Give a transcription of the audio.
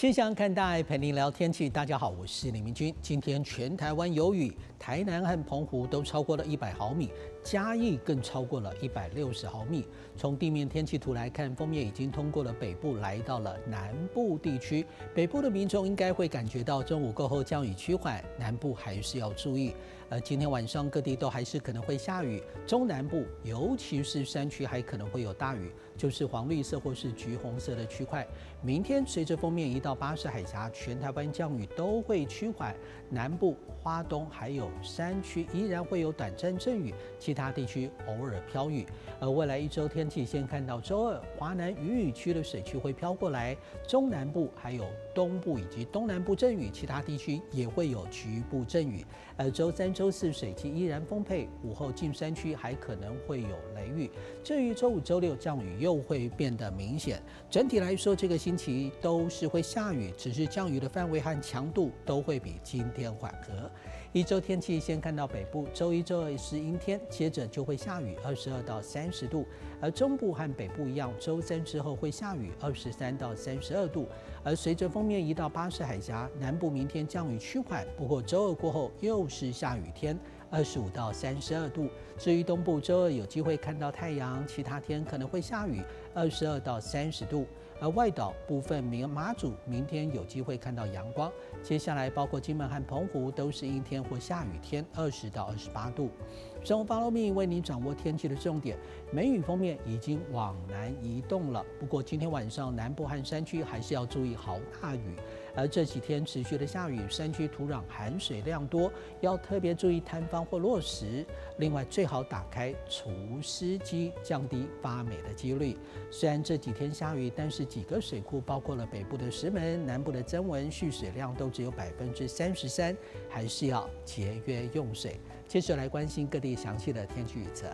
气象看大陪你聊天气，大家好，我是李明君。今天全台湾有雨，台南和澎湖都超过了一百毫米，嘉义更超过了一百六十毫米。从地面天气图来看，封面已经通过了北部，来到了南部地区。北部的民众应该会感觉到中午过后降雨趋缓，南部还是要注意。呃，今天晚上各地都还是可能会下雨，中南部尤其是山区还可能会有大雨，就是黄绿色或是橘红色的区块。明天随着封面移到巴士海峡，全台湾降雨都会趋缓，南部、花东还有山区依然会有短暂阵雨，其他地区偶尔飘雨。而未来一周天气，先看到周二，华南雨雨区的水区会飘过来，中南部还有东部以及东南部阵雨，其他地区也会有局部阵雨。而周三。周四水气依然丰沛，午后近山区还可能会有雷雨。至于周五、周六降雨又会变得明显。整体来说，这个星期都是会下雨，只是降雨的范围和强度都会比今天缓和。一周天气先看到北部，周一、周二是阴天，接着就会下雨，二十二到三十度。而中部和北部一样，周三之后会下雨，二十三到三十二度。而随着封面移到巴士海峡，南部明天降雨趋缓，不过周二过后又是下雨天，二十五到三十二度。至于东部，周二有机会看到太阳，其他天可能会下雨，二十二到三十度。而外岛部分明马祖明天有机会看到阳光，接下来包括金门和澎湖都是阴天或下雨天，二十到二十八度。生活 follow me 为你掌握天气的重点，梅雨封面已经往南移动了，不过今天晚上南部和山区还是要注意好大雨。而这几天持续的下雨，山区土壤含水量多，要特别注意摊方或落石。另外，最好打开除湿机，降低发霉的几率。虽然这几天下雨，但是几个水库，包括了北部的石门、南部的增文，蓄水量都只有百分之三十三，还是要节约用水。接着来关心各地详细的天气预测。